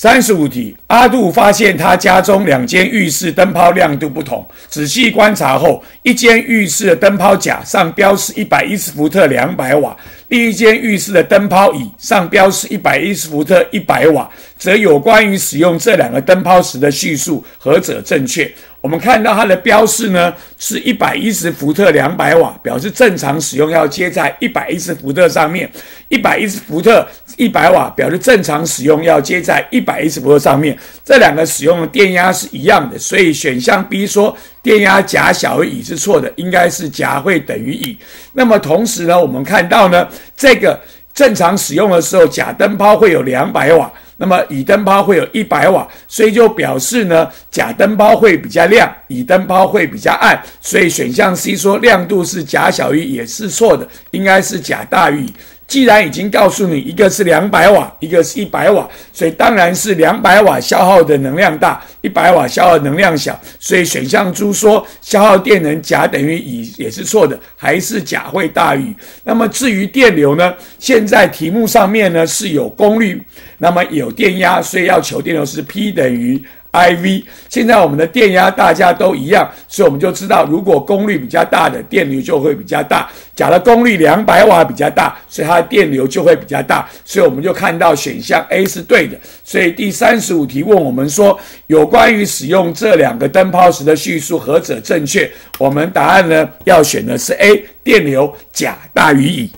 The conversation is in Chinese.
三十五题，阿杜发现他家中两间浴室灯泡亮度不同，仔细观察后，一间浴室的灯泡甲上标示一百一十伏特两百瓦，另一间浴室的灯泡乙上标示一百一十伏特一百瓦，则有关于使用这两个灯泡时的叙述，何者正确？我们看到它的标示呢是一百一十伏特两百瓦，表示正常使用要接在一百一十伏特上面；一百一十伏特一百瓦，表示正常使用要接在一百一十伏特上面。这两个使用的电压是一样的，所以选项 B 说电压甲小于乙是错的，应该是甲会等于乙。那么同时呢，我们看到呢，这个正常使用的时候，甲灯泡会有两百瓦。那么乙灯泡会有一百瓦，所以就表示呢，甲灯泡会比较亮，乙灯泡会比较暗，所以选项 C 说亮度是甲小于也是错的，应该是甲大于乙。既然已经告诉你一个是两百瓦，一个是一百瓦，所以当然是两百瓦消耗的能量大，一百瓦消耗能量小，所以选项猪说消耗电能甲等于乙也是错的，还是甲会大于。那么至于电流呢？现在题目上面呢是有功率，那么有电压，所以要求电流是 P 等于。I V，现在我们的电压大家都一样，所以我们就知道，如果功率比较大的电流就会比较大。假的功率两百瓦比较大，所以它的电流就会比较大。所以我们就看到选项 A 是对的。所以第三十五题问我们说，有关于使用这两个灯泡时的叙述何者正确？我们答案呢要选的是 A，电流甲大于乙。